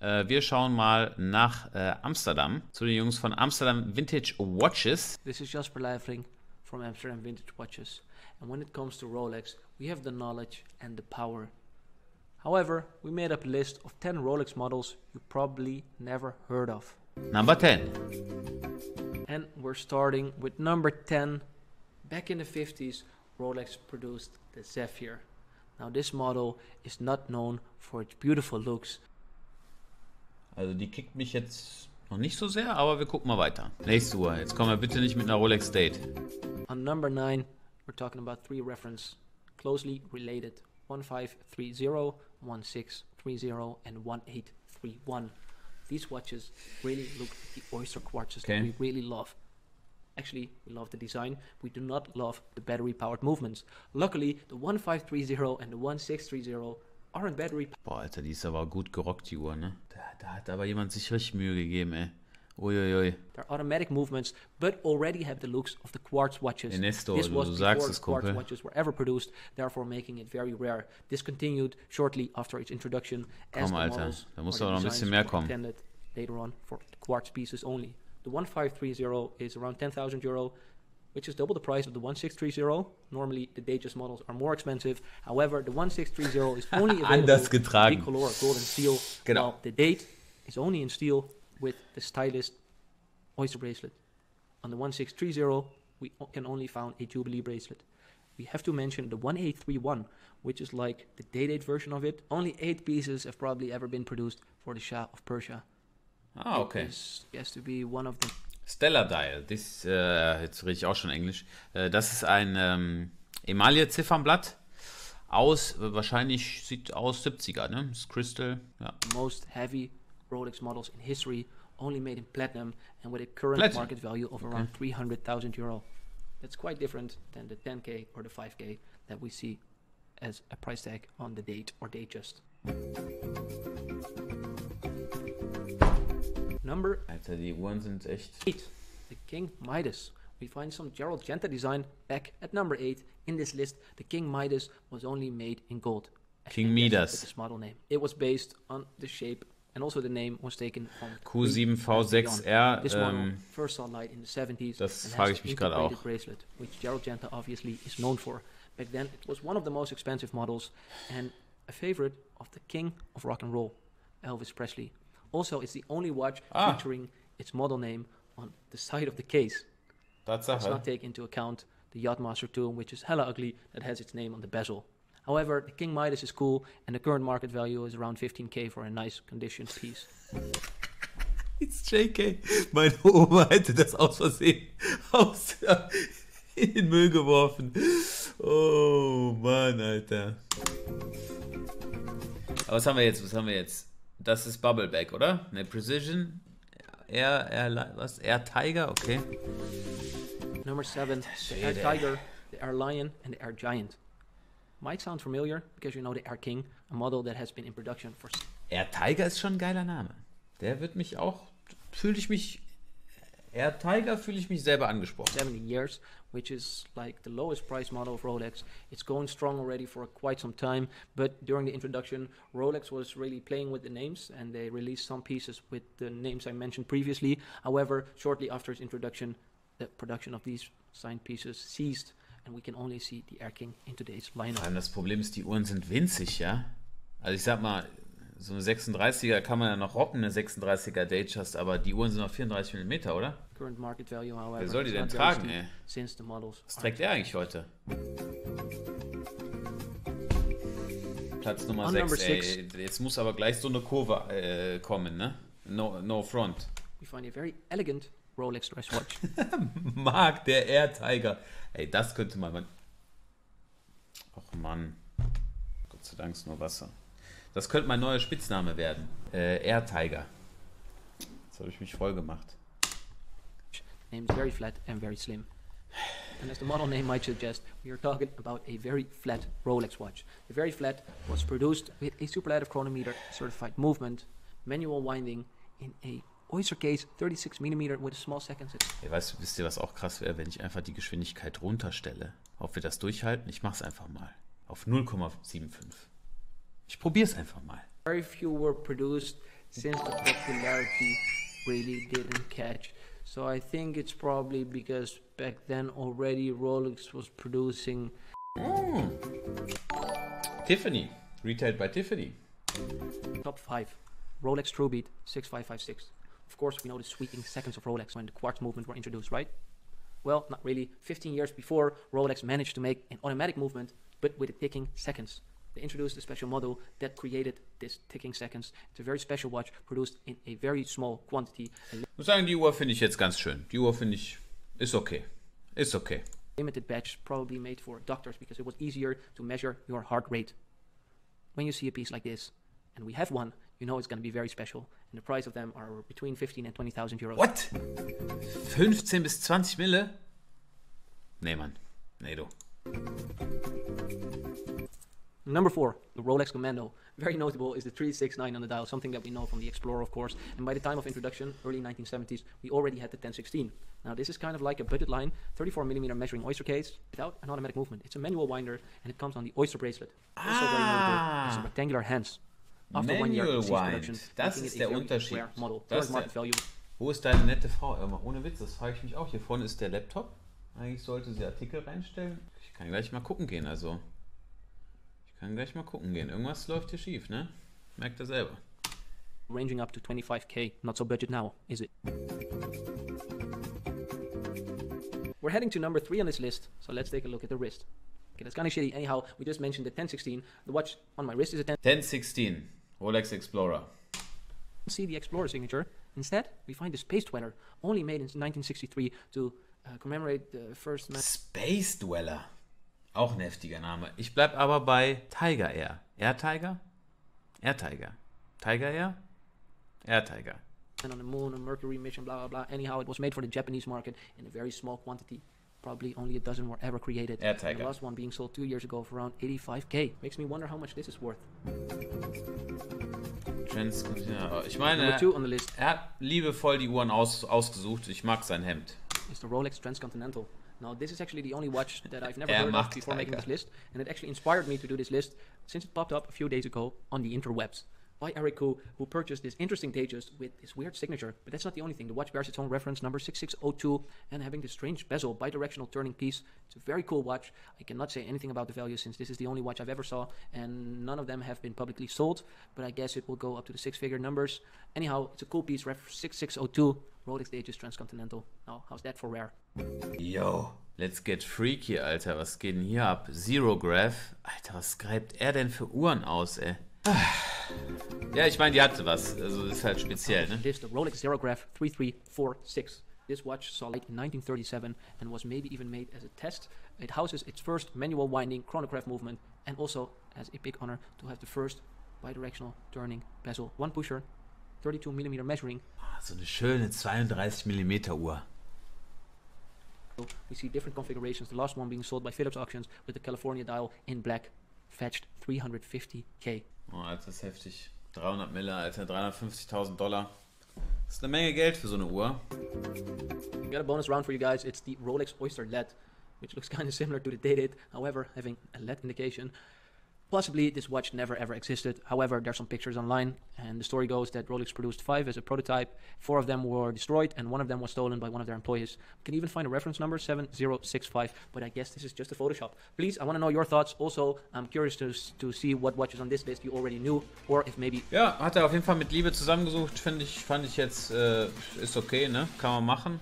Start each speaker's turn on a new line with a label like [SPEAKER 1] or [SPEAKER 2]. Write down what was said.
[SPEAKER 1] Äh, wir schauen mal nach äh, Amsterdam zu den Jungs von Amsterdam Vintage Watches.
[SPEAKER 2] This is Jasper Leifring from Amsterdam Vintage Watches. And when it comes to Rolex, we have the knowledge and the power. However, we made up a list of 10 Rolex models you probably never heard of.
[SPEAKER 1] Number 10.
[SPEAKER 2] And we're starting with number 10. Back in the 50s, Rolex produced the Zephyr. Now, this model is not known for its beautiful looks.
[SPEAKER 1] Also die kickt mich jetzt noch nicht so sehr, aber wir gucken mal weiter. Nächste Uhr. Jetzt kommen wir bitte nicht mit einer Rolex Date.
[SPEAKER 2] On number 9, we're talking about three reference closely related 1530, 1630, and 1831. These watches really look the oyster quartzes
[SPEAKER 1] Okay.
[SPEAKER 2] that we really love. Actually, we love the design. We do not love the battery powered movements. Luckily, the 1530 and the 1630 aren't battery
[SPEAKER 1] Boah, Alter, die ist aber gut gerockt, die Uhr, ne? Da, da hat aber jemand sich richtig Mühe gegeben, ey. Uiuiui.
[SPEAKER 2] They're automatic movements, but already have the looks of the quartz watches.
[SPEAKER 1] Ernesto,
[SPEAKER 2] this
[SPEAKER 1] du
[SPEAKER 2] was
[SPEAKER 1] sagst
[SPEAKER 2] before
[SPEAKER 1] es,
[SPEAKER 2] quartz watches were ever produced, therefore making it very rare. Discontinued shortly after its introduction, as
[SPEAKER 1] Komm, Alter, da muss aber noch ein bisschen mehr kommen.
[SPEAKER 2] later on for quartz pieces only. The 1530 is around 10,000 euro, which is double the price of the 1630. Normally, the Datejust models are more expensive. However, the 1630 is only available
[SPEAKER 1] getragen.
[SPEAKER 2] bicolor gold and steel,
[SPEAKER 1] Genau.
[SPEAKER 2] while the Date is only in steel with the stylist oyster bracelet. On the 1630, we can only find a Jubilee bracelet. We have to mention the 1831, which is like the day-date version of it. Only eight pieces have probably ever been produced for the Shah of Persia.
[SPEAKER 1] Ah, okay.
[SPEAKER 2] It is guessed to be one of the
[SPEAKER 1] Stellar Dial, das, äh, jetzt rede ich auch schon Englisch. Äh, das ist ein ähm, Emaille-Ziffernblatt aus, wahrscheinlich sieht aus 70er, ne? Das ist Crystal, ja.
[SPEAKER 2] most heavy Rolex models in history, only made in platinum and with a current
[SPEAKER 1] Platinum.
[SPEAKER 2] market value of around 300,000 euro. That's quite different than the 10k or the 5k that we see as a price tag on the date or date just. Number
[SPEAKER 1] Alter, die Uhren sind echt.
[SPEAKER 2] 8, the King Midas. We find some Gerald Genta design back at number 8 in this list. The King Midas was only made in gold. As
[SPEAKER 1] King
[SPEAKER 2] you can guess
[SPEAKER 1] Midas.
[SPEAKER 2] This model name. It was based on the shape and also the name was taken from
[SPEAKER 1] Q7V6R,
[SPEAKER 2] This model
[SPEAKER 1] ähm, um,
[SPEAKER 2] first saw light in the 70s
[SPEAKER 1] das
[SPEAKER 2] and
[SPEAKER 1] frage
[SPEAKER 2] has
[SPEAKER 1] ich mich gerade auch.
[SPEAKER 2] bracelet, which Gerald Genta obviously is known for. Back then, it was one of the most expensive models and a favorite of the king of rock and roll, Elvis Presley. Also, it's the only watch
[SPEAKER 1] Ah.
[SPEAKER 2] featuring its model name on the side of the case. Let's
[SPEAKER 1] Tatsache.
[SPEAKER 2] not take into account the Yachtmaster tomb, which is hella ugly, that has its name on the bezel. However, the King Midas is cool, and the current market value is around 15k for a nice conditioned piece.
[SPEAKER 1] It's JK. Meine Oma hätte das aus Versehen aus, in den Müll geworfen. Oh Mann, Alter. Aber was haben wir jetzt? Was haben wir jetzt? Das ist Bubbleback, oder? Ne, Precision. Air, Air, was? Air Tiger, okay.
[SPEAKER 2] Number seven, the Air
[SPEAKER 1] Schwede.
[SPEAKER 2] Tiger, the Air Lion, and the Air Giant. Might sound familiar because you know the Air King, a model that has been in production for
[SPEAKER 1] Air Tiger ist schon ein geiler Name. Der wird mich auch, fühle ich mich, Air Tiger fühle ich mich selber angesprochen.
[SPEAKER 2] 70 years, which is like the lowest price model of Rolex. It's going strong already for quite some time, but during the introduction, Rolex was really playing with the names and they released some pieces with the names I mentioned previously. However, shortly after its introduction, the production of these signed pieces ceased and we can only see the Air King in today's
[SPEAKER 1] Vor
[SPEAKER 2] lineup.
[SPEAKER 1] allem das Problem ist, die Uhren sind winzig, ja. Also ich sag mal, so eine 36er kann man ja noch rocken, eine 36er Datejust, aber die Uhren sind noch 34 mm, oder?
[SPEAKER 2] Current market value, however,
[SPEAKER 1] Wer soll die denn tragen, ey? Was trägt er eigentlich heute? Platz Nummer
[SPEAKER 2] On
[SPEAKER 1] 6,
[SPEAKER 2] number
[SPEAKER 1] ey. Jetzt muss aber gleich so eine Kurve äh, kommen, ne? No, no front.
[SPEAKER 2] we find a very elegant Rolex dress watch.
[SPEAKER 1] Mark, der Air Tiger. Ey, das könnte man. Och Mann. Gott sei Dank ist nur Wasser. Das könnte mein neuer Spitzname werden. Äh, Air Tiger. Jetzt habe ich mich voll gemacht.
[SPEAKER 2] name is very flat and very slim. And as the model name might suggest, we are talking about a very flat Rolex watch. The very flat was produced with a superlative chronometer certified movement, manual winding in a oyster case 36 mm with a small second set.
[SPEAKER 1] Ey, weißt wisst ihr, was auch krass wäre, wenn ich einfach die Geschwindigkeit runterstelle? Ob wir das durchhalten? Ich mach's einfach mal. Auf 0,75. Ich probier's einfach mal.
[SPEAKER 2] Very few were produced since the popularity really didn't catch. So I think it's probably because back then already Rolex was producing
[SPEAKER 1] Mm. Tiffany. Retailed by Tiffany.
[SPEAKER 2] top five. Rolex Tru-Beat 6556. Of course, we know the sweeping seconds of Rolex when the quartz movement were introduced, right? Well, not really. 15 years before, Rolex managed to make an automatic movement, but with a ticking seconds. They introduced a special model that created this ticking seconds. It's a very special watch produced in a very small quantity,
[SPEAKER 1] muss sagen, die Uhr finde ich jetzt ganz schön. Die Uhr finde ich, ist okay. Ist okay.
[SPEAKER 2] limited batch, probably made for doctors because it was easier to measure your heart rate. When you see a piece like this, and we have one, you know it's going to be very special. And the price of them are between 15 and 20,000 euros.
[SPEAKER 1] What? 15 bis 20 Mille? Nee, Mann. Nee, du.
[SPEAKER 2] Number four, the Rolex Commando. Very notable is the 369 on the dial, something that we know from the Explorer, of course. And by the time of introduction, early 1970s, we already had the 1016. Now, this is kind of like a budget line, 34 millimeter measuring oyster case without an automatic movement. It's a manual winder, and it comes on the oyster bracelet. Also very notable, it has
[SPEAKER 1] Ah.
[SPEAKER 2] rectangular hands. After one year,
[SPEAKER 1] Manual wind.
[SPEAKER 2] production,
[SPEAKER 1] Das
[SPEAKER 2] making
[SPEAKER 1] ist der
[SPEAKER 2] very
[SPEAKER 1] Unterschied.
[SPEAKER 2] model.
[SPEAKER 1] Das
[SPEAKER 2] market value
[SPEAKER 1] Wo ist deine nette Frau? Mal, ohne Witz, das frage ich mich auch. Hier vorne ist der Laptop. Eigentlich sollte sie Artikel reinstellen. Ich kann gleich mal gucken gehen, also. Kann gleich mal gucken gehen. Irgendwas läuft hier schief, ne? Merkt er selber.
[SPEAKER 2] ranging up to 25k. Not so budget now, is it? We're heading to number three on this list, so let's take a look at the wrist. Okay, that's kind of shitty. Anyhow, we just mentioned the 1016. The watch on my wrist is a 10.
[SPEAKER 1] 1016. Rolex Explorer.
[SPEAKER 2] See the Explorer signature. Instead, we find the Space Dweller, only made in 1963 to uh, commemorate the first.
[SPEAKER 1] Space Dweller. Auch ein heftiger Name. Ich bleib aber bei Tiger Air. Air Tiger? Air Tiger. Tiger Air? Air Tiger.
[SPEAKER 2] on the moon, a Mercury mission, blah blah blah. Anyhow, it was made for the Japanese market in a very small quantity. Probably only a dozen were ever created.
[SPEAKER 1] Air
[SPEAKER 2] And
[SPEAKER 1] Tiger.
[SPEAKER 2] The last one being sold two years ago for around 85k. Makes me wonder how much this is worth.
[SPEAKER 1] Trans ja, ich meine, er hat liebevoll die Uhren aus, ausgesucht. Ich mag sein Hemd.
[SPEAKER 2] is the Rolex Transcontinental. Now, this is actually the only watch that I've never
[SPEAKER 1] Er
[SPEAKER 2] heard of before making this list, and it actually inspired me to do this list since it popped up a few days ago on the interwebs by Eric Ku, who purchased this interesting Datejust with this weird signature. But that's not the only thing. The watch bears its own reference, number 6602, and having this strange bezel, bidirectional turning piece. It's a very cool watch. I cannot say anything about the value since this is the only watch I've ever saw, and none of them have been publicly sold. But I guess it will go up to the six-figure numbers. Anyhow, it's a cool piece, ref 6602, Rolex Datejust Transcontinental. Now, how's that for rare?
[SPEAKER 1] Yo, let's get freaky, Alter. Was geht denn hier ab? Zero Graph. Alter, was schreibt er denn für Uhren aus, ey? Ja, ich meine, die hatte was. Also, ist halt speziell, ne?
[SPEAKER 2] It is the Rolex Zerograph 3346. This watch saw light in 1937 and was maybe even made as a test. It houses its first manual winding chronograph movement and also has a big honor to have the first bidirectional turning bezel. One pusher, 32 millimeter measuring.
[SPEAKER 1] So eine schöne 32 mm Uhr.
[SPEAKER 2] We see different configurations. The last one being sold by Philips Auctions with the California dial in black, fetched 350k.
[SPEAKER 1] Oh, Alter, das ist heftig. 300 Mille, Alter, 350.000 Dollar. Das ist eine Menge Geld für so eine Uhr.
[SPEAKER 2] We got a bonus round for you guys. It's the Rolex Oyster LED, which looks kind of similar to the Dated, however, having a LED indication. Possibly this watch never ever existed. However, there's some pictures online, and the story goes that Rolex produced five as a prototype. Four of them were destroyed, and one of them was stolen by one of their employees. You can even find a reference number 7065, but I guess this is just a Photoshop. Please, I want to know your thoughts. Also, I'm curious to, to see what watches on this list you already knew, or if maybe
[SPEAKER 1] Ja, hat er auf jeden Fall mit Liebe zusammengesucht. Finde ich, fand ich jetzt, äh, ist okay, ne? Kann man machen.